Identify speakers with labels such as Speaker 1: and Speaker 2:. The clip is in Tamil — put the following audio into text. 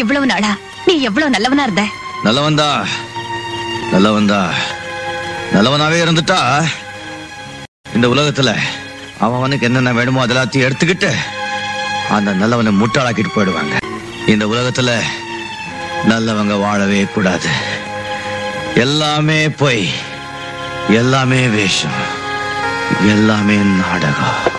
Speaker 1: இவ்வளவு நாளா? நீ எவ்வளவு நல்லவனா இருந்த?
Speaker 2: நல்லவன்தா நல்லவன்தா நல்லவனாவே இருந்துட்டா. இந்த உலகத்துல அவனுக்கு என்னென்ன வேணுமோ அதெல்லாத்தையும் எடுத்துக்கிட்டு அந்த நல்லவனை முட்டாளாக்கிட்டு போயிடுவாங்க. இந்த உலகத்துல நல்லவங்க வாழவே கூடாது. எல்லாமே பொய். எல்லாமே வேஷம். எல்லாமே நாடகம்.